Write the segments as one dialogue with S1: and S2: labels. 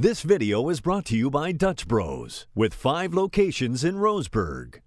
S1: This video is brought to you by Dutch Bros, with five locations in Roseburg.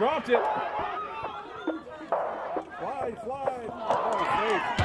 S1: dropped it. Fly, fly. Oh, safe.